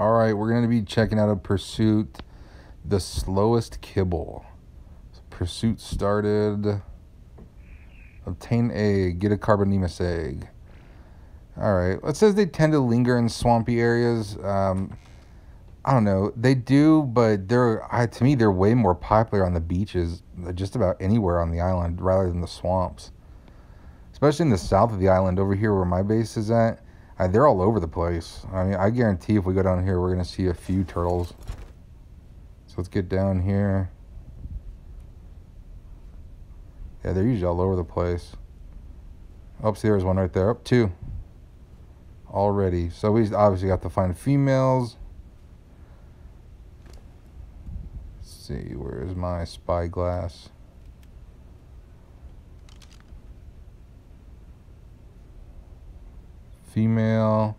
All right, we're going to be checking out a pursuit, the slowest kibble. Pursuit started. Obtain egg. Get a carbonemys egg. All right. It says they tend to linger in swampy areas. Um, I don't know. They do, but they're I, to me they're way more popular on the beaches, just about anywhere on the island, rather than the swamps. Especially in the south of the island, over here where my base is at, they're all over the place. I mean, I guarantee if we go down here, we're gonna see a few turtles. So let's get down here. Yeah, they're usually all over the place. Oh, see, there's one right there. Up oh, two. Already. So we obviously got to find females. Let's see, where is my spyglass? Female.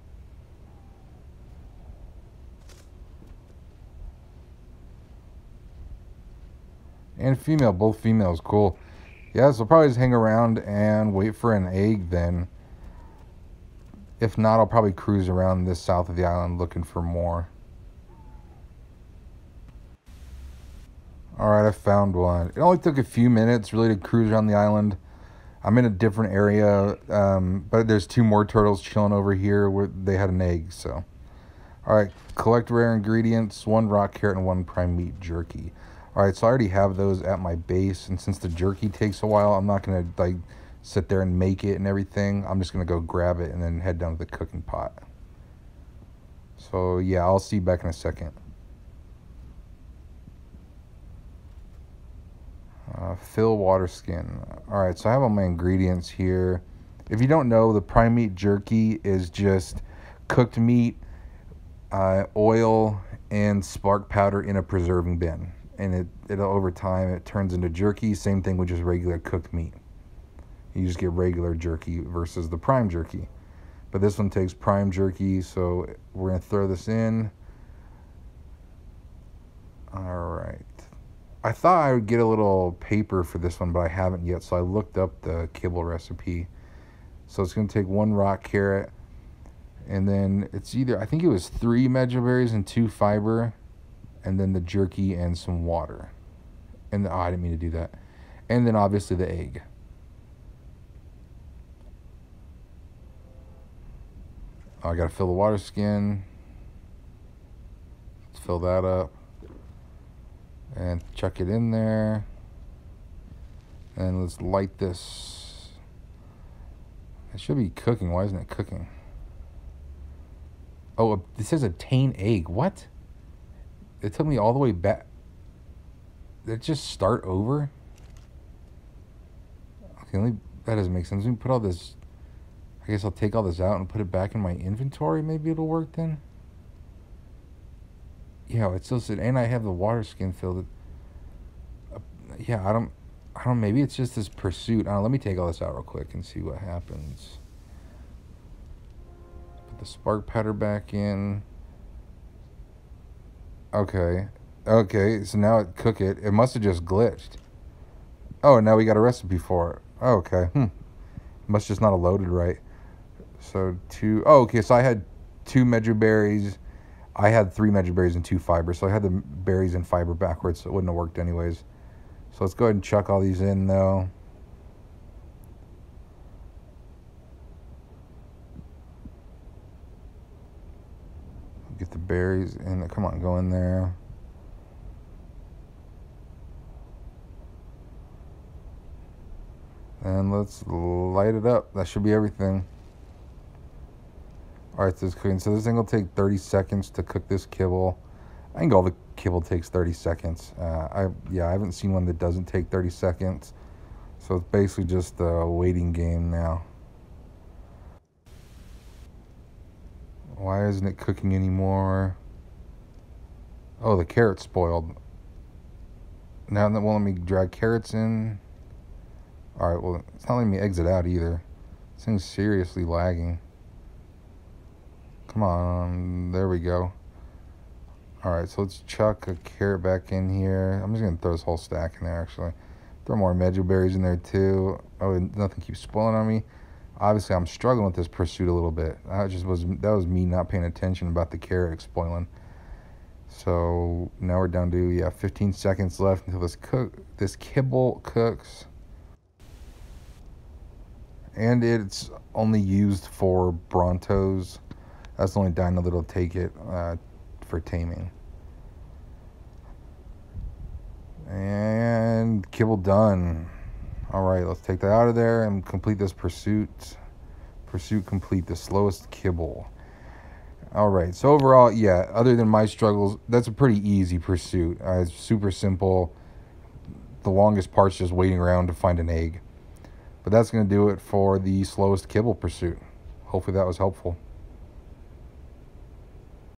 And female, both females, cool. Yeah, so I'll probably just hang around and wait for an egg then. If not, I'll probably cruise around this south of the island looking for more. Alright, I found one. It only took a few minutes really to cruise around the island. I'm in a different area, um, but there's two more turtles chilling over here where they had an egg, so. Alright, collect rare ingredients, one rock carrot and one prime meat jerky. Alright, so I already have those at my base, and since the jerky takes a while, I'm not going to like sit there and make it and everything. I'm just going to go grab it and then head down to the cooking pot. So yeah, I'll see you back in a second. Uh, fill water skin. Alright, so I have all my ingredients here. If you don't know, the prime meat jerky is just cooked meat, uh, oil, and spark powder in a preserving bin and it, it over time it turns into jerky. Same thing with just regular cooked meat. You just get regular jerky versus the prime jerky. But this one takes prime jerky, so we're gonna throw this in. All right. I thought I would get a little paper for this one, but I haven't yet. So I looked up the kibble recipe. So it's gonna take one rock carrot, and then it's either I think it was three mejoberries and two fiber and then the jerky and some water. And oh, I didn't mean to do that. And then obviously the egg. Oh, I gotta fill the water skin. Let's fill that up. And chuck it in there. And let's light this. It should be cooking. Why isn't it cooking? Oh, this says obtain egg. What? It took me all the way back. Did it just start over? Okay, let me, that doesn't make sense. Let me put all this. I guess I'll take all this out and put it back in my inventory. Maybe it'll work then. Yeah, it still said, and I have the water skin filled. Uh, yeah, I don't, I don't. Maybe it's just this pursuit. Don't, let me take all this out real quick and see what happens. Put the spark powder back in. Okay. Okay, so now it cook it. It must have just glitched. Oh, now we got a recipe for it. Oh, okay. Hmm. Must just not have loaded right. So two. Oh, okay. So I had two mejoberries. I had three mejoberries and two fiber. So I had the berries and fiber backwards. So it wouldn't have worked anyways. So let's go ahead and chuck all these in though. Get the berries in. Come on, go in there. And let's light it up. That should be everything. Alright, so this cooking. So this thing will take 30 seconds to cook this kibble. I think all the kibble takes 30 seconds. Uh, I Yeah, I haven't seen one that doesn't take 30 seconds. So it's basically just a waiting game now. Why isn't it cooking anymore? Oh, the carrot's spoiled. Now that won't let me drag carrots in. Alright, well, it's not letting me exit out either. This thing's seriously lagging. Come on, there we go. Alright, so let's chuck a carrot back in here. I'm just going to throw this whole stack in there, actually. Throw more mejoberries in there, too. Oh, nothing keeps spoiling on me. Obviously, I'm struggling with this pursuit a little bit. That just was that was me not paying attention about the carrot spoiling. So now we're down to yeah 15 seconds left until this cook this kibble cooks. And it's only used for Brontos. That's the only dino that'll take it uh, for taming. And kibble done. All right, let's take that out of there and complete this pursuit. Pursuit complete, the slowest kibble. All right, so overall, yeah, other than my struggles, that's a pretty easy pursuit. Uh, it's super simple. The longest part's just waiting around to find an egg. But that's going to do it for the slowest kibble pursuit. Hopefully that was helpful.